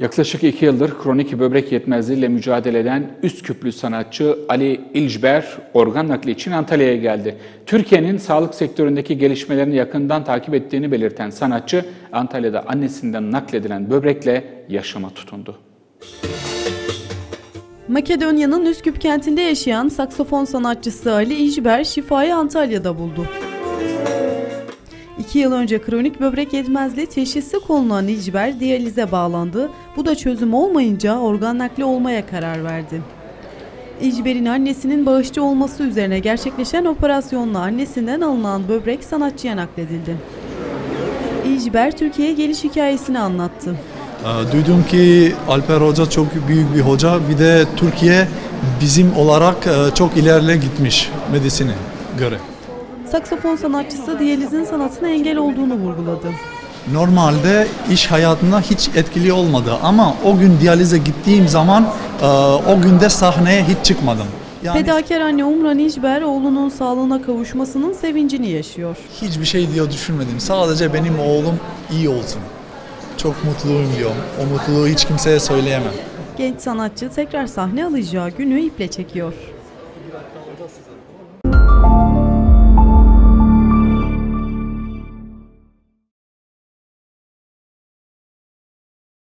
Yaklaşık iki yıldır kronik böbrek yetmezliğiyle mücadele eden Üsküplü sanatçı Ali İlcber organ nakli için Antalya'ya geldi. Türkiye'nin sağlık sektöründeki gelişmelerini yakından takip ettiğini belirten sanatçı Antalya'da annesinden nakledilen böbrekle yaşama tutundu. Makedonya'nın Üsküp kentinde yaşayan saksafon sanatçısı Ali İjber şifayı Antalya'da buldu. İki yıl önce kronik böbrek yetmezliği teşhisi konulan İjber diyalize bağlandı. Bu da çözüm olmayınca organ nakli olmaya karar verdi. İjber'in annesinin bağışçı olması üzerine gerçekleşen operasyonla annesinden alınan böbrek sanatçıya nakledildi. İjber Türkiye'ye geliş hikayesini anlattı. Ee, Duydum ki Alper Hoca çok büyük bir hoca. Bir de Türkiye bizim olarak e, çok ilerle gitmiş medisine göre. Saksafon sanatçısı diyalizin sanatına engel olduğunu vurguladı. Normalde iş hayatında hiç etkili olmadı ama o gün diyalize gittiğim zaman e, o günde sahneye hiç çıkmadım. Yani Fedakar anne Umran İjber oğlunun sağlığına kavuşmasının sevincini yaşıyor. hiçbir şey diyor düşünmedim. Sadece benim oğlum iyi olsun. Çok mutluyum diyorum. O mutluluğu hiç kimseye söyleyemem. Genç sanatçı tekrar sahne alacağı günü iple çekiyor.